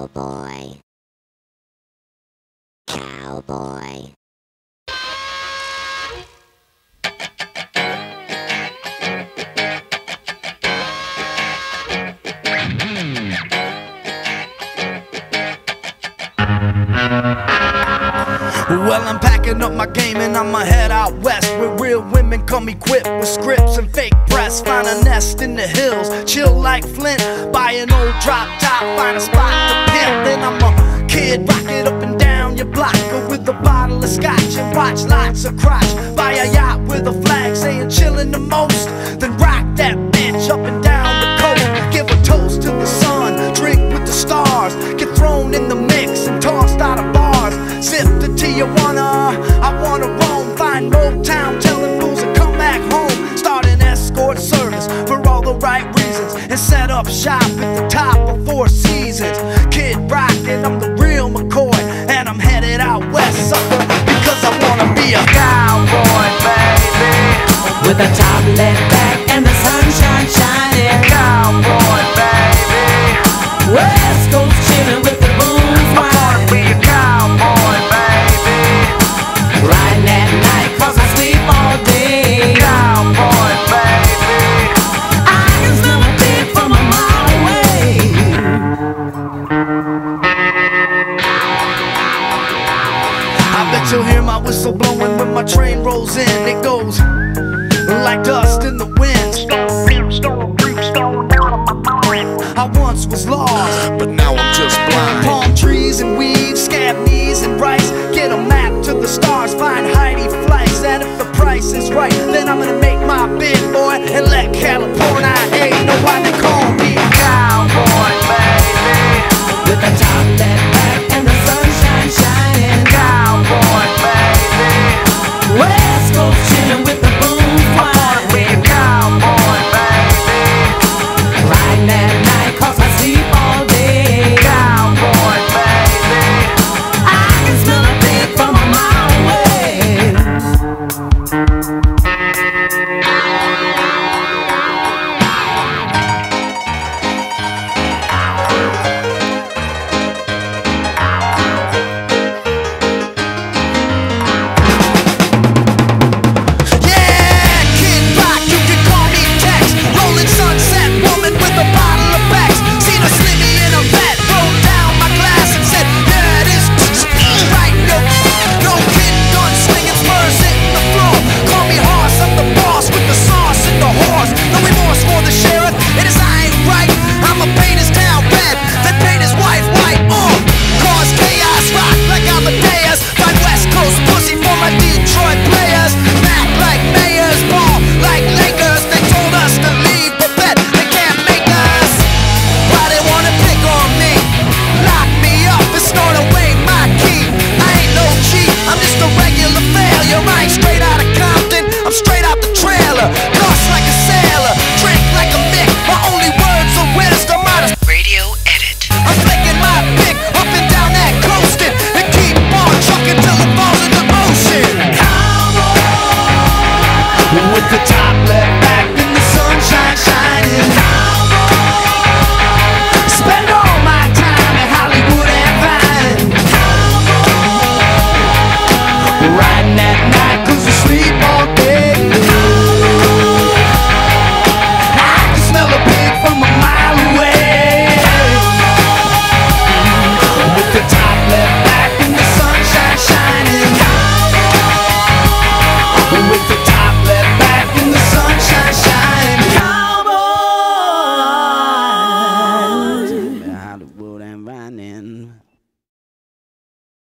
Cowboy. Cowboy. Hmm. Well, I'm packing up my game and I'ma head out west. Where real women come equipped with scripts and fake breasts. Find a nest in the hills, chill like Flynt. Buy an old drop top, find a spot to pimp. Then I'm a kid, rock it up and down your block. With a bottle of scotch and watch lots of crotch. Buy a yacht with a flag saying chillin' the most And set up shop at the top of Four Seasons. Kid rockin', I'm the real McCoy And I'm headed out west, sucker Because I wanna be a cowboy, baby. With a top let whistle blowing when my train rolls in. It goes like dust in the wind. I once was lost, but now I'm just blind. palm trees and weeds, scab knees and rice. Get a map to the stars, find Heidi Fleiss. And if the price is right, then I'm gonna make my bid, boy, and let California ain't know why they call with the top left.